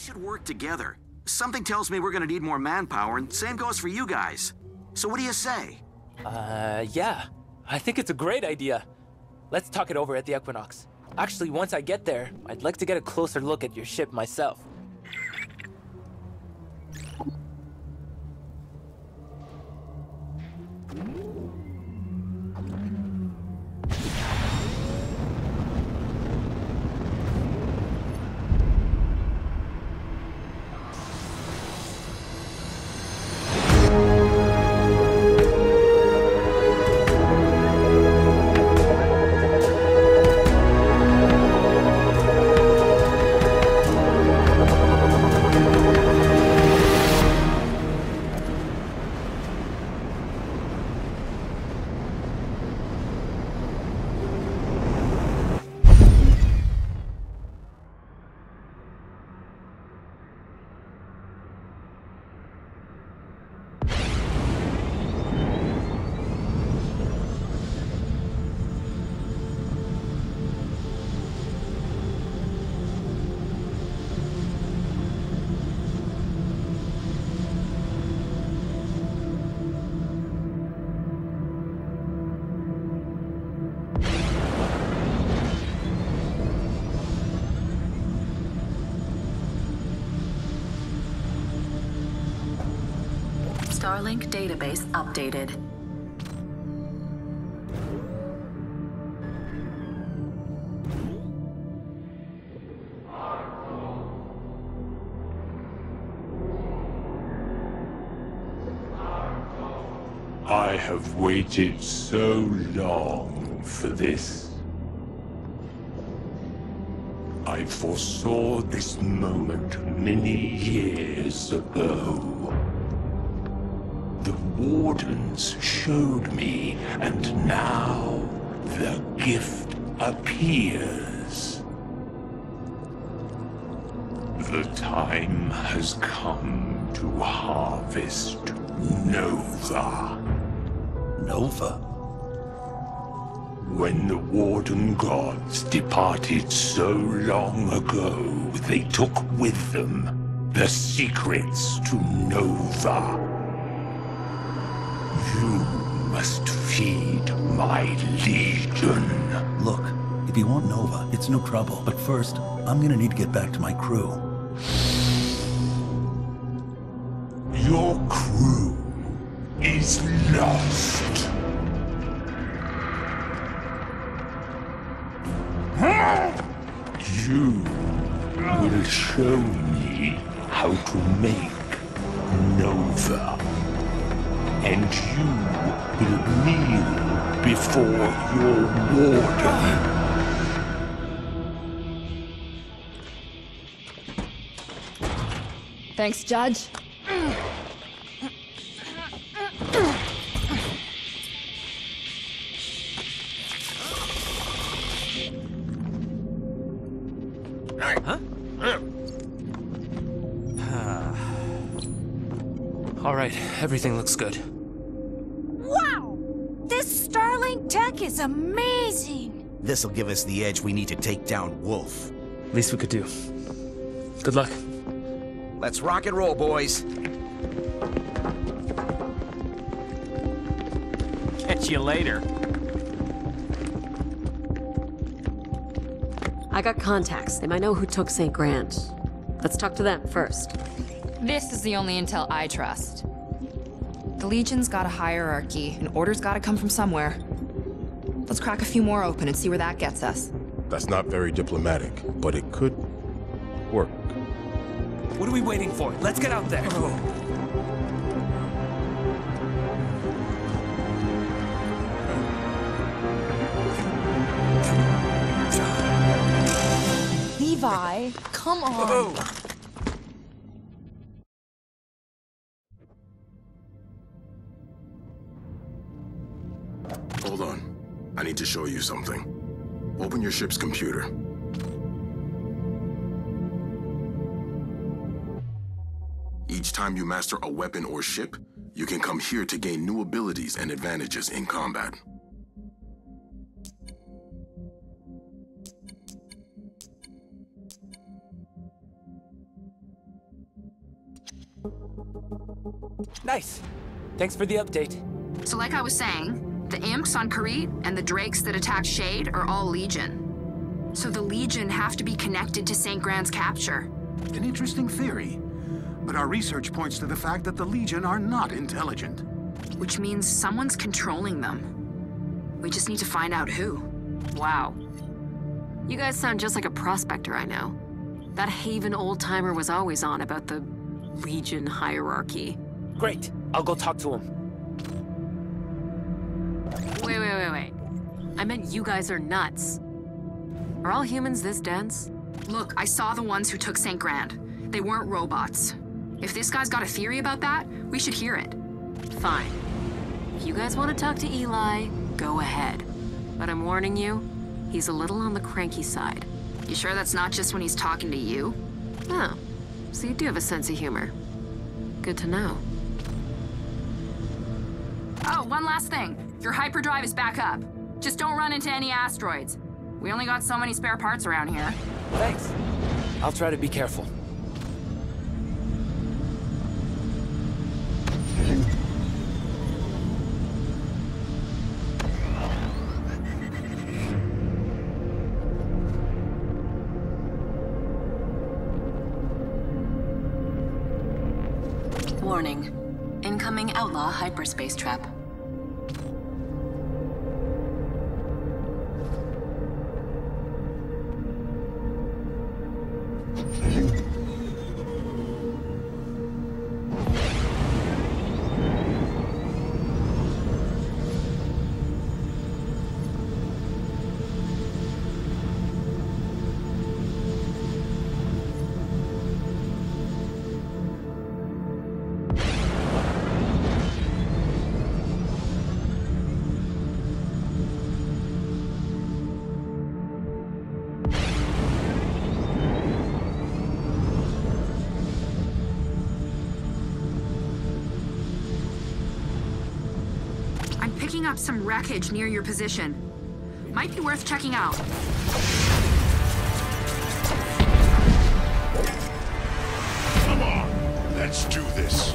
should work together. Something tells me we're gonna need more manpower, and same goes for you guys. So what do you say? Uh, yeah. I think it's a great idea. Let's talk it over at the Equinox. Actually, once I get there, I'd like to get a closer look at your ship myself. Starlink database updated. I have waited so long for this. I foresaw this moment many years ago. The Wardens showed me, and now the gift appears. The time has come to harvest Nova. Nova? When the Warden gods departed so long ago, they took with them the secrets to Nova. You must feed my legion. Look, if you want Nova, it's no trouble. But first, I'm gonna need to get back to my crew. Your crew is lost. You will show me how to make Nova. And you will kneel before your warden. Thanks, Judge. Huh? All right, everything looks good. Wow! This Starlink tech is amazing! This'll give us the edge we need to take down Wolf. Least we could do. Good luck. Let's rock and roll, boys. Catch you later. I got contacts. They might know who took St. Grand. Let's talk to them first. This is the only intel I trust. The Legion's got a hierarchy, and orders gotta come from somewhere. Let's crack a few more open and see where that gets us. That's not very diplomatic, but it could work. What are we waiting for? Let's get out there. Oh. Levi, come on. Hold I need to show you something. Open your ship's computer. Each time you master a weapon or ship, you can come here to gain new abilities and advantages in combat. Nice. Thanks for the update. So, like I was saying, the imps on Karit and the drakes that attacked Shade are all Legion. So the Legion have to be connected to St. Grand's capture. An interesting theory. But our research points to the fact that the Legion are not intelligent. Which means someone's controlling them. We just need to find out who. Wow. You guys sound just like a prospector I know. That Haven old-timer was always on about the Legion hierarchy. Great. I'll go talk to him. I meant you guys are nuts. Are all humans this dense? Look, I saw the ones who took St. Grand. They weren't robots. If this guy's got a theory about that, we should hear it. Fine. If you guys want to talk to Eli, go ahead. But I'm warning you, he's a little on the cranky side. You sure that's not just when he's talking to you? Oh, so you do have a sense of humor. Good to know. Oh, one last thing. Your hyperdrive is back up. Just don't run into any asteroids. We only got so many spare parts around here. Thanks. I'll try to be careful. Warning. Incoming outlaw hyperspace trap. Picking up some wreckage near your position. Might be worth checking out. Come on, let's do this.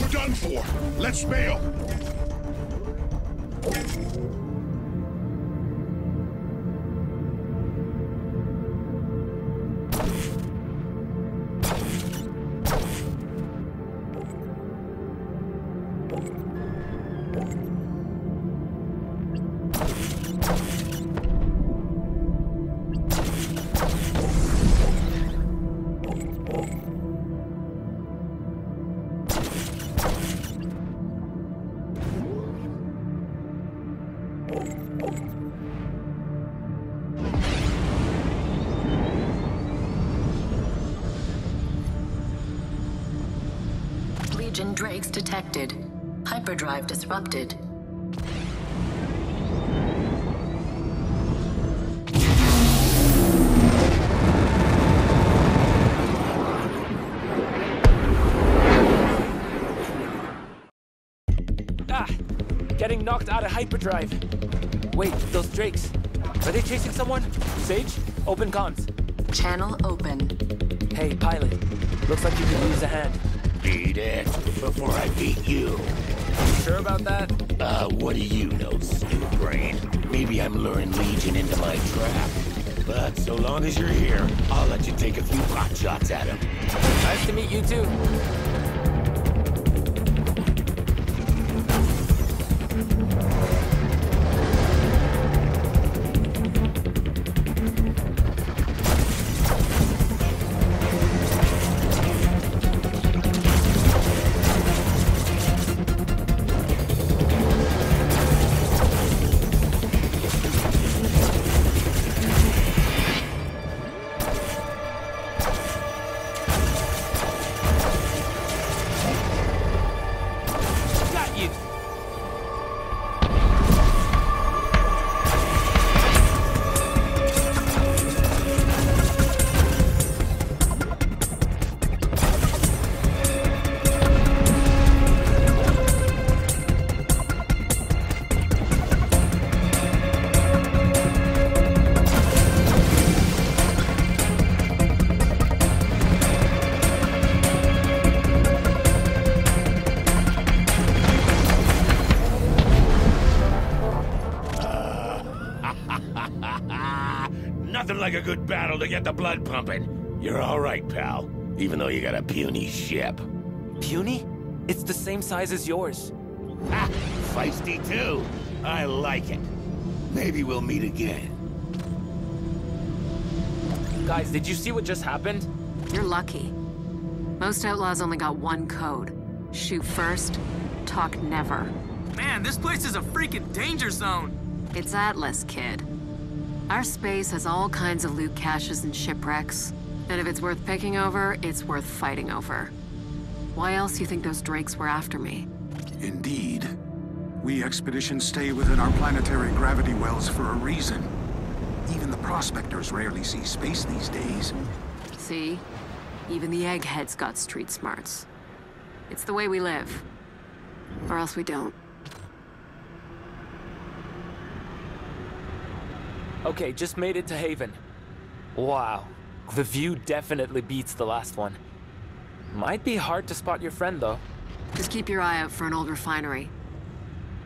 We're done for. Let's bail. Legion Drakes detected. Hyperdrive disrupted. Ah! Getting knocked out of hyperdrive. Wait, those drakes. Are they chasing someone? Sage, open comms. Channel open. Hey, pilot. Looks like you could use a hand. Beat it before I beat you. Sure about that? Uh, what do you know, stupid brain? Maybe I'm luring Legion into my trap. But so long as you're here, I'll let you take a few pot shots at him. Nice to meet you too. Like a good battle to get the blood pumping. You're all right, pal. Even though you got a puny ship. Puny? It's the same size as yours. Ha! Feisty too. I like it. Maybe we'll meet again. Guys, did you see what just happened? You're lucky. Most outlaws only got one code. Shoot first, talk never. Man, this place is a freaking danger zone. It's Atlas, kid. Our space has all kinds of loot caches and shipwrecks. And if it's worth picking over, it's worth fighting over. Why else do you think those drakes were after me? Indeed. We expeditions stay within our planetary gravity wells for a reason. Even the prospectors rarely see space these days. See? Even the eggheads got street smarts. It's the way we live. Or else we don't. Okay, just made it to Haven. Wow. The view definitely beats the last one. Might be hard to spot your friend, though. Just keep your eye out for an old refinery.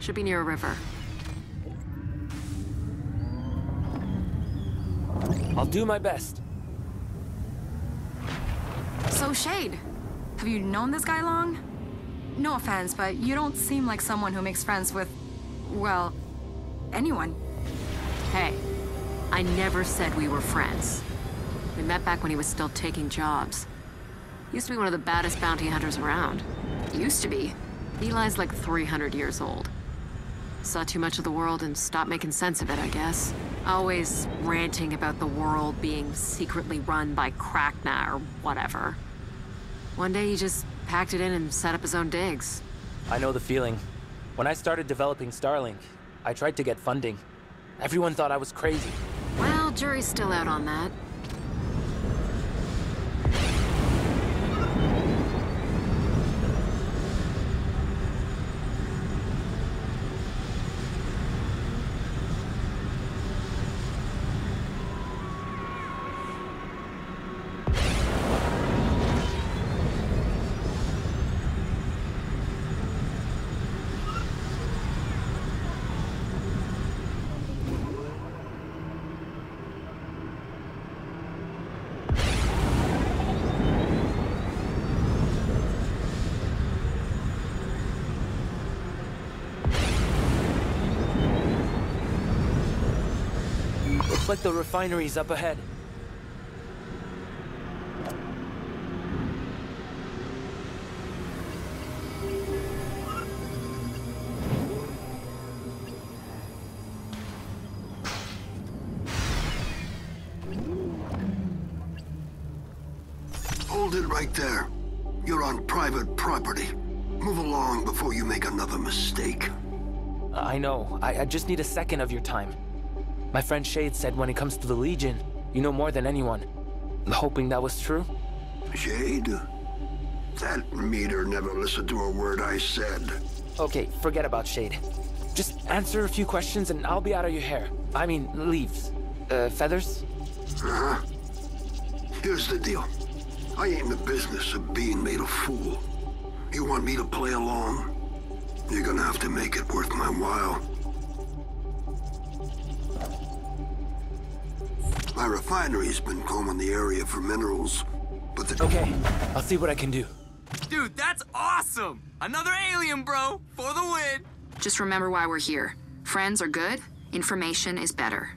Should be near a river. I'll do my best. So, Shade, have you known this guy long? No offense, but you don't seem like someone who makes friends with, well, anyone. Hey, I never said we were friends. We met back when he was still taking jobs. Used to be one of the baddest bounty hunters around. Used to be. Eli's like 300 years old. Saw too much of the world and stopped making sense of it, I guess. Always ranting about the world being secretly run by Krakna or whatever. One day he just packed it in and set up his own digs. I know the feeling. When I started developing Starlink, I tried to get funding. Everyone thought I was crazy. Jury's still out on that. Looks like the refinery's up ahead. Hold it right there. You're on private property. Move along before you make another mistake. Uh, I know. I, I just need a second of your time. My friend Shade said when it comes to the Legion, you know more than anyone. I'm Hoping that was true? Shade? That meter never listened to a word I said. Okay, forget about Shade. Just answer a few questions and I'll be out of your hair. I mean, leaves. Uh, feathers? Uh-huh. Here's the deal. I ain't in the business of being made a fool. You want me to play along? You're gonna have to make it worth my while. My refinery's been combing the area for minerals, but the... Okay, I'll see what I can do. Dude, that's awesome! Another alien, bro! For the win! Just remember why we're here. Friends are good, information is better.